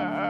Yeah.